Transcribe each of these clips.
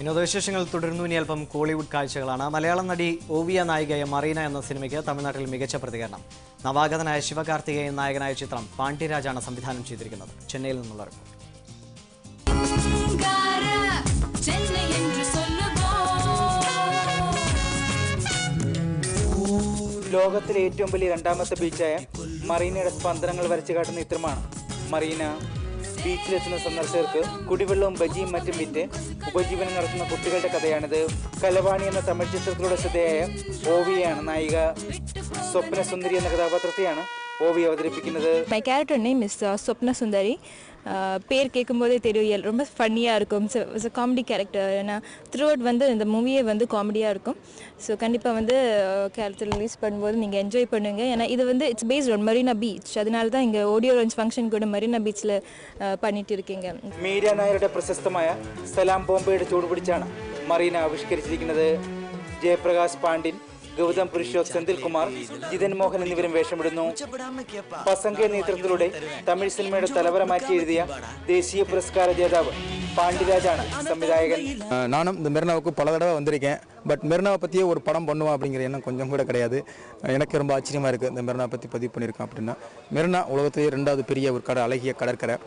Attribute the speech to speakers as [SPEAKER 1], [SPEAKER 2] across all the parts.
[SPEAKER 1] വിനോദവിശേഷങ്ങൾ തുടരുന്നു. ഇനി അല്പം കോളിവുഡ് കാഴ്ചകളാണ്. മലയാളം നടി ഓവിയ നായികയായ മറീന എന്ന സിനിമയ്ക്ക് തമിഴ്നാട്ടിൽ മികച്ച പ്രതികരണം. നവാഗതനായ ശിവകാർത്തികേയൻ നായകനായ ചിത്രം പാണ്ഡ്യരാജാണ് സംവിധാനം ചെയ്തിരിക്കുന്നത്. ചെന്നൈയിൽ നിന്നുള്ള
[SPEAKER 2] ലോകത്തിലെ ഏറ്റവും വലിയ രണ്ടാമത്തെ ബീച്ചായ മറീനയുടെ സ്പന്ദനങ്ങൾ വരച്ചു കാട്ടുന്ന ചിത്രമാണ് മറീന. ബീച്ചിലെത്തുന്ന സന്ദർശകർക്ക് കുടിവെള്ളവും ബജിയും മറ്റും വിറ്റ് ഉപജീവനം നടത്തുന്ന കുട്ടികളുടെ കഥയാണിത്. കലവാണി എന്ന തമിഴ് ചിത്രത്തിലൂടെ ശ്രദ്ധേയായ ഓവിയാണ് നായിക. സ്വപ്ന സുന്ദരി എന്ന കഥാപാത്രത്തെയാണ് ഓവി അവതരിപ്പിക്കുന്നത്
[SPEAKER 3] my character name is swapna Sundari Uh, பேர் கேட்கும்போதே தெரியும் எல்- ரொம்ப ஃபன்னியாக இருக்கும் இட்ஸ் அ காமெடி கேரக்டர் ஏன்னா த்ரூ அவுட் வந்து இந்த மூவியே வந்து காமெடியாக இருக்கும் ஸோ கண்டிப்பாக வந்து கேரக்டர் ரிலீஸ் பண்ணும்போது நீங்கள் என்ஜாய் பண்ணுங்க ஏன்னா இது வந்து it's based on Marina beach அதனால தான் இங்கே ஓடியோ லான்ச் ஃபங்க்ஷன் கூட மரீனா பீச்சில் பண்ணிட்டு இருக்கீங்க
[SPEAKER 2] മീര നായരുടെ പ്രശസ്തമായ സലാം ബോംബെയുടെ ചൂടുപിടിച്ചാണ് മറീന ആവിഷ്കരിച്ചിരിക്കുന്നത് ജയപ്രകാശ് പാണ്ഡ്യൻ ഗൗതം പുരുഷോത്ത് സെന്തിൽകുമാർ ജിതൻ മോഹൻ എന്നിവരും വേഷമിടുന്നു പസംഗ നേതൃത്വത്തിലൂടെ തമിഴ് സിനിമയുടെ തലവര മാറ്റി എഴുതിയ ദേശീയ പുരസ്കാര ജേതാവ് പാണ്ഡ്യരാജാണ് സംവിധായകൻ
[SPEAKER 4] அஹ் நானும் இந்த மெரினாவுக்கு பல தடவை வந்திருக்கேன் பட் மெரினாவை பற்றியே ஒரு படம் பண்ணுவோம் அப்படிங்கிற எண்ணம் கொஞ்சம் கூட கிடையாது எனக்கு ரொம்ப ஆச்சரியமாக இருக்குது இந்த மெரினா பற்றி பதிவு பண்ணியிருக்கேன் அப்படின்னா மெரினா உலகத்திலேயே ரெண்டாவது பெரிய ஒரு கடை அழகிய கடற்கரை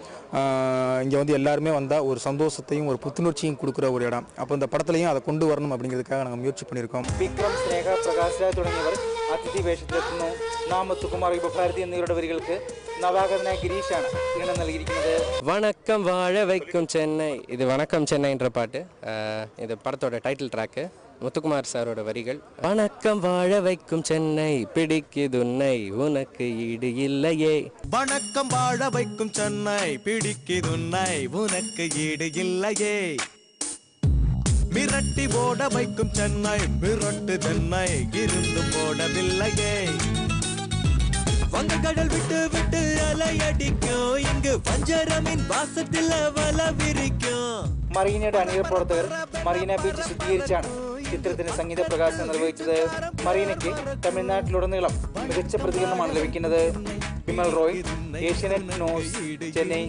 [SPEAKER 4] இங்கே வந்து எல்லாருமே வந்தால் ஒரு சந்தோஷத்தையும் ஒரு புத்துணர்ச்சியும் கொடுக்குற ஒரு இடம் அப்போ இந்த படத்துலையும் அதை கொண்டு வரணும் அப்படிங்கிறதுக்காக நாங்கள் முயற்சி பண்ணியிருக்கோம்
[SPEAKER 2] വിക്രം സ്നേഹ പ്രകാശ് രാജ് തുടങ്ങിയവർ അതിഥി വേഷത്തിലെത്തുന്നു നാമത്തുകുമാർ യുവഭാരതി എന്നിവരുടെ വരികൾക്ക് നവാഗതനായ ഗിരീഷാണ് ഈണം നൽകിയിരിക്കുന്നത്
[SPEAKER 5] வணக்கம் வாழ வைக்கும் சென்னை இது வணக்கம் சென்னைன்ற பாட்டு அஹ், இது படத்தோட டைட்டில் ட்ராக்கு முத்துக்குமார் சாரோட வரிகள் வணக்கம் வாழ வைக்கும் சென்னை பிடிக்குதுன்னை உனக்கு ஈடு இல்லையே
[SPEAKER 6] வணக்கம் வாழ வைக்கும் சென்னை பிடிக்குதுன்னை உனக்கு ஈடு இல்லையே மிரட்டி ஓட வைக்கும் சென்னை மிரட்டு சென்னை இருந்து போடவில்லையே வங்கக்கடல் விட்டு விட்டு அலையடிக்கும் இங்கு வஞ்சரமின் வாசத்தில் வல விரிக்கும்
[SPEAKER 2] മറീനയുടെ അണിയർ പ്രവർത്തകർ മറീന ബീച്ച് ശുദ്ധീകരിച്ചാണ് ചിത്രത്തിന് സംഗീത പ്രകാശനം നിർവഹിച്ചത് മറീനയ്ക്ക് തമിഴ്നാട്ടിലുടനീളം മികച്ച പ്രതികരണമാണ് ലഭിക്കുന്നത്. വിമൽ റോയ് ഏഷ്യനെറ്റ് ന്യൂസ് ചെന്നൈ.